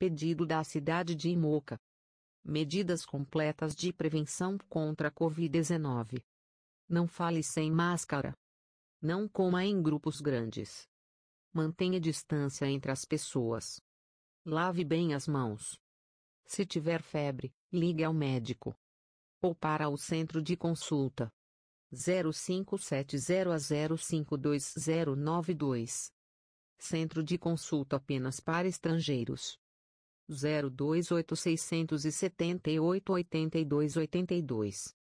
Pedido da cidade de Imoca. Medidas completas de prevenção contra a Covid-19. Não fale sem máscara. Não coma em grupos grandes. Mantenha distância entre as pessoas. Lave bem as mãos. Se tiver febre, ligue ao médico. Ou para o centro de consulta. 0570 a 052092. Centro de consulta apenas para estrangeiros. 028 678 8282